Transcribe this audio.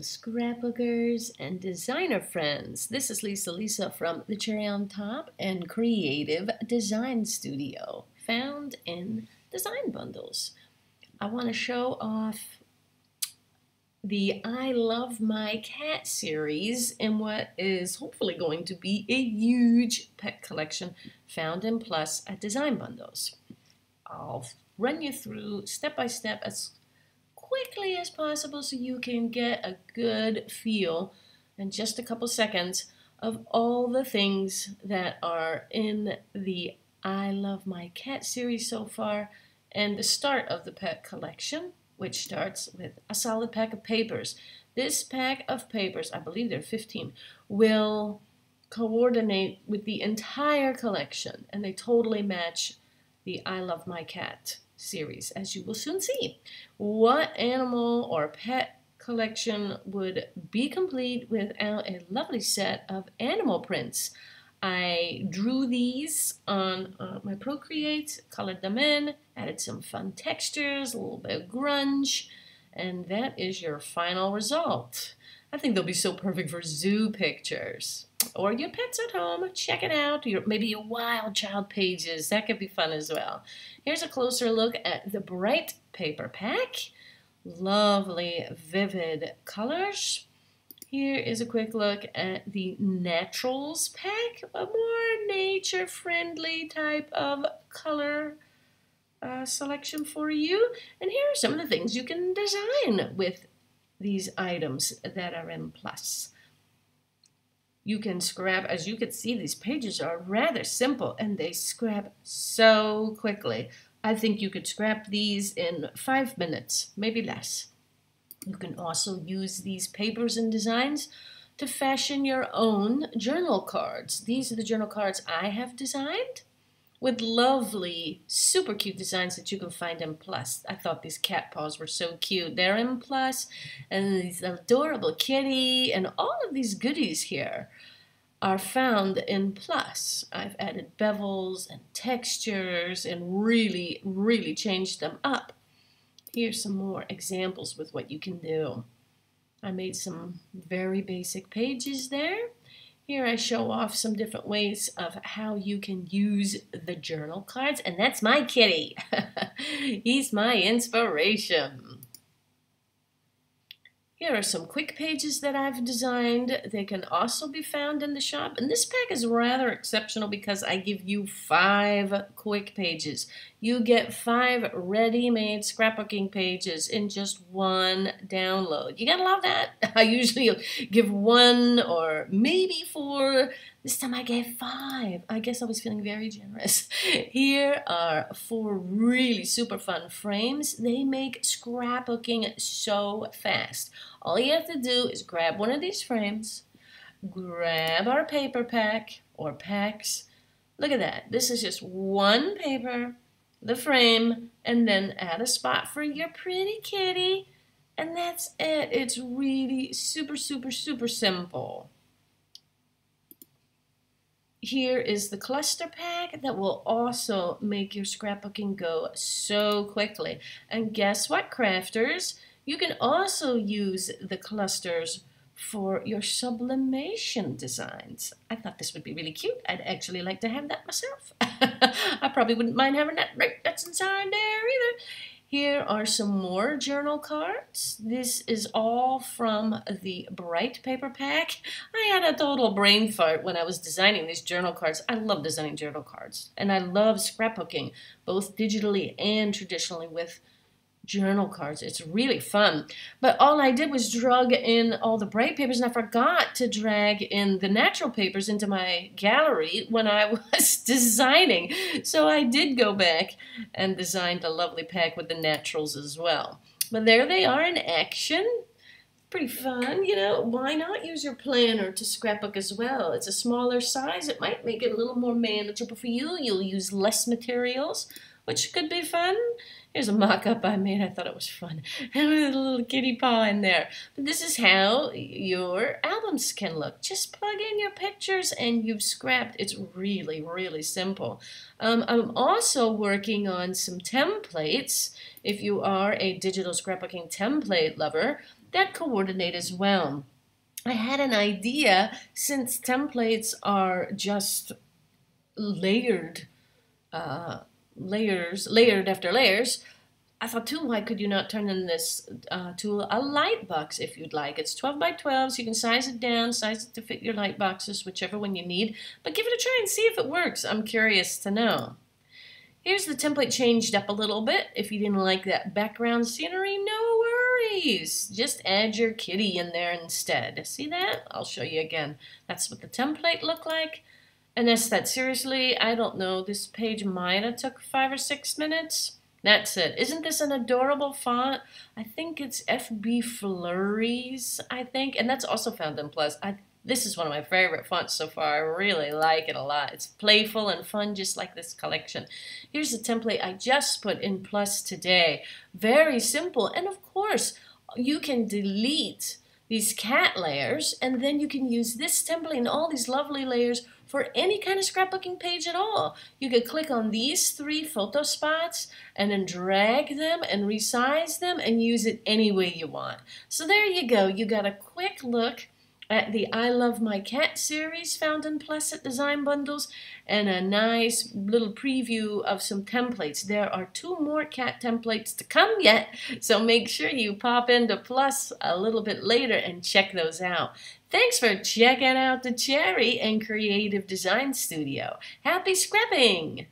Scrapbookers and designer friends. This is Lisa Lisa from the Cherry on Top and Creative Design Studio, found in Design Bundles. I want to show off the I Love My Cat series in what is hopefully going to be a huge pet collection found in Plus at Design Bundles. I'll run you through step by step as quickly as possible so you can get a good feel in just a couple seconds of all the things that are in the I Love My Cat series so far and the start of the pet collection, which starts with a solid pack of papers. This pack of papers, I believe there are 15, will coordinate with the entire collection and they totally match the I Love My Cat series, as you will soon see. What animal or pet collection would be complete without a lovely set of animal prints? I drew these on uh, my Procreate, colored them in, added some fun textures, a little bit of grunge, and that is your final result. I think they'll be so perfect for zoo pictures or your pets at home. Check it out. Your, maybe your wild child pages. That could be fun as well. Here's a closer look at the Bright paper pack. Lovely, vivid colors. Here is a quick look at the Naturals pack, a more nature-friendly type of color selection for you. And here are some of the things you can design with these items that are in Plus you can scrap, as you can see, these pages are rather simple and they scrap so quickly. I think you could scrap these in five minutes, maybe less. You can also use these papers and designs to fashion your own journal cards. These are the journal cards I have designed with lovely, super cute designs that you can find in Plus. I thought these cat paws were so cute. They're in Plus, and these adorable kitty, and all of these goodies here are found in Plus. I've added bevels and textures and really, really changed them up. Here's some more examples with what you can do. I made some very basic pages there. Here I show off some different ways of how you can use the journal cards, and that's my kitty. He's my inspiration. Here are some quick pages that I've designed. They can also be found in the shop. And this pack is rather exceptional because I give you five quick pages. You get five ready-made scrapbooking pages in just one download. You gotta love that. I usually give one or maybe four this time I gave five. I guess I was feeling very generous. Here are four really super fun frames. They make scrapbooking so fast. All you have to do is grab one of these frames, grab our paper pack or packs. Look at that. This is just one paper, the frame, and then add a spot for your pretty kitty. And that's it. It's really super, super, super simple. Here is the cluster pack that will also make your scrapbooking go so quickly. And guess what, crafters? You can also use the clusters for your sublimation designs. I thought this would be really cute. I'd actually like to have that myself. I probably wouldn't mind having that right that's inside there either. Here are some more journal cards. This is all from the Bright paper pack. I had a total brain fart when I was designing these journal cards. I love designing journal cards, and I love scrapbooking, both digitally and traditionally with journal cards. It's really fun. But all I did was drag in all the bright papers and I forgot to drag in the natural papers into my gallery when I was designing. So I did go back and designed a lovely pack with the naturals as well. But there they are in action. Pretty fun, you know. Why not use your planner to scrapbook as well? It's a smaller size. It might make it a little more manageable for you. You'll use less materials, which could be fun. Here's a mock-up I made. I thought it was fun. A little kitty paw in there. But this is how your albums can look. Just plug in your pictures and you've scrapped. It's really, really simple. Um, I'm also working on some templates. If you are a digital scrapbooking template lover, that coordinate as well. I had an idea since templates are just layered uh, layers, layered after layers, I thought too, why could you not turn in this uh, a light box if you'd like? It's 12 by 12, so you can size it down, size it to fit your light boxes, whichever one you need. But give it a try and see if it works. I'm curious to know. Here's the template changed up a little bit. If you didn't like that background scenery, no worries. Just add your kitty in there instead. See that? I'll show you again. That's what the template looked like. And that's that. Seriously, I don't know. This page might have took five or six minutes. That's it. Isn't this an adorable font? I think it's FB Flurries, I think. And that's also found in Plus. I, this is one of my favorite fonts so far. I really like it a lot. It's playful and fun, just like this collection. Here's a template I just put in Plus today. Very simple. And of course, you can delete these cat layers, and then you can use this template and all these lovely layers for any kind of scrapbooking page at all. You could click on these three photo spots and then drag them and resize them and use it any way you want. So there you go. You got a quick look at the I Love My Cat series found in Plus Design Bundles and a nice little preview of some templates. There are two more cat templates to come yet, so make sure you pop into Plus a little bit later and check those out. Thanks for checking out the Cherry and Creative Design Studio. Happy scrapping!